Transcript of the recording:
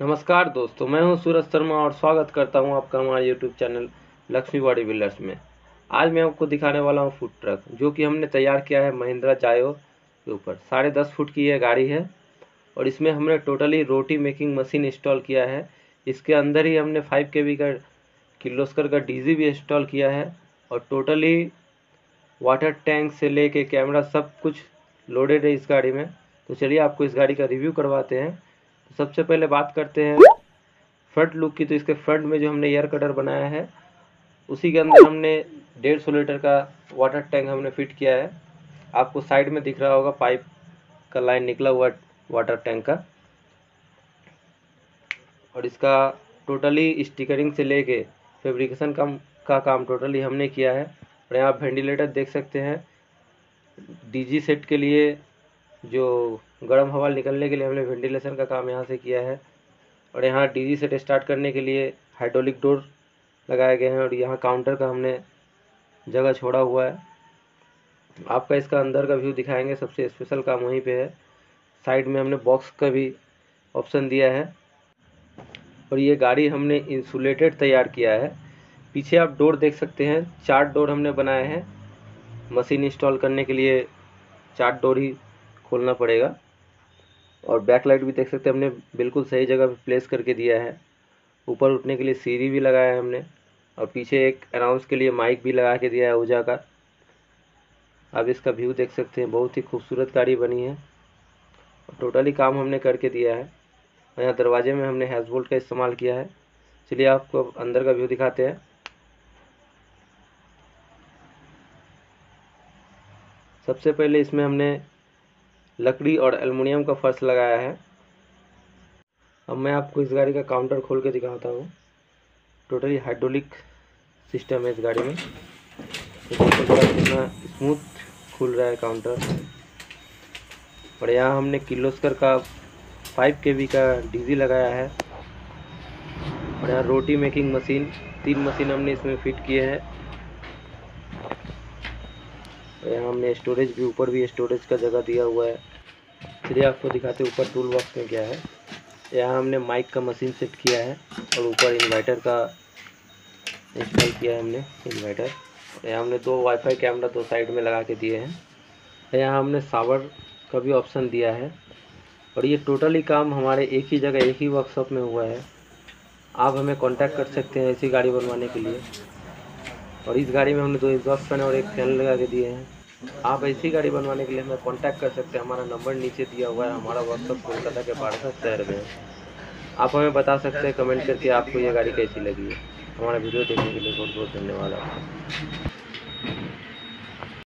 नमस्कार दोस्तों, मैं हूँ सूरज शर्मा और स्वागत करता हूँ आपका हमारे YouTube channel Lakshmi body builders में। आज मैं आपको दिखाने वाला हूँ फ़ूड ट्रक जो कि हमने तैयार किया है महिंद्रा जायो के ऊपर। साढ़े दस फुट की यह गाड़ी है और इसमें हमने टोटली रोटी मेकिंग मशीन इंस्टॉल किया है। इसके अंदर ही हमने फाइव के का किर्लोस्कर का डीजी भी इंस्टॉल किया है और टोटली वाटर टैंक से लेके कैमरा सब कुछ लोडेड है इस गाड़ी में। तो चलिए आपको इस गाड़ी का रिव्यू करवाते हैं। सबसे पहले बात करते हैं फ्रंट लुक की। तो इसके फ्रंट में जो हमने एयर कटर बनाया है, उसी के अंदर हमने डेढ़ सौ लीटर का वाटर टैंक हमने फिट किया है। आपको साइड में दिख रहा होगा पाइप का लाइन निकला हुआ वाटर टैंक का। और इसका टोटली स्टिकरिंग से लेके फेब्रिकेशन का का काम टोटली हमने किया है। और यहाँ आप वेंटिलेटर देख सकते हैं। डीजी सेट के लिए जो गर्म हवा निकलने के लिए हमने वेंटिलेशन का काम यहाँ से किया है। और यहाँ डीजी सेट स्टार्ट करने के लिए हाइड्रोलिक डोर लगाए गए हैं और यहाँ काउंटर का हमने जगह छोड़ा हुआ है। आपका इसका अंदर का व्यू दिखाएँगे, सबसे स्पेशल काम वहीं पे है। साइड में हमने बॉक्स का भी ऑप्शन दिया है। और ये गाड़ी हमने इंसुलेटेड तैयार किया है। पीछे आप डोर देख सकते हैं, चार डोर हमने बनाए हैं। मशीन इंस्टॉल करने के लिए चार डोर ही खोलना पड़ेगा। और बैक लाइट भी देख सकते हैं, हमने बिल्कुल सही जगह पे प्लेस करके दिया है। ऊपर उठने के लिए सीढ़ी भी लगाया है हमने, और पीछे एक अनाउंस के लिए माइक भी लगा के दिया है ऊजा का। अब इसका व्यू देख सकते हैं, बहुत ही खूबसूरत गाड़ी बनी है। टोटली काम हमने करके दिया है। और यहाँ दरवाजे में हमने हैज़ बोल्ट का इस्तेमाल किया है। चलिए आपको अंदर का व्यू दिखाते हैं। सबसे पहले इसमें हमने लकड़ी और एलुमिनियम का फर्श लगाया है। अब मैं आपको इस गाड़ी का काउंटर खोल के दिखाता हूँ। टोटली हाइड्रोलिक सिस्टम है इस गाड़ी में। कितना स्मूथ खुल रहा है काउंटर। और यहाँ हमने किर्लोस्कर का फाइव के का डीजी लगाया है। और यहाँ रोटी मेकिंग मशीन, तीन मशीन हमने इसमें फिट किए हैं। और यहाँ हमने स्टोरेज भी, ऊपर भी स्टोरेज का जगह दिया हुआ है। चलिए आपको दिखाते ऊपर टूल बॉक्स में क्या है। यहाँ हमने माइक का मशीन सेट किया है और ऊपर इन्वर्टर का इंस्टॉल किया है हमने इन्वर्टर यहाँ हमने दो वाईफाई कैमरा दो साइड में लगा के दिए हैं। यहाँ हमने सावर का भी ऑप्शन दिया है। और ये टोटली काम हमारे एक ही जगह, एक ही वर्कशॉप में हुआ है। आप हमें कांटेक्ट कर सकते हैं ऐसी गाड़ी बनवाने के लिए। और इस गाड़ी में हमने दो एग्जॉस्ट फ़ैन और एक फ़ैन लगा के दिए हैं। आप ऐसी गाड़ी बनवाने के लिए हमें कांटेक्ट कर सकते हैं। हमारा नंबर नीचे दिया हुआ है। हमारा व्हाट्सअप कोलकाता के बारसा शहर में है। आप हमें बता सकते हैं कमेंट करके आपको ये गाड़ी कैसी लगी। हमारा वीडियो देखने के लिए बहुत बहुत धन्यवाद आपका।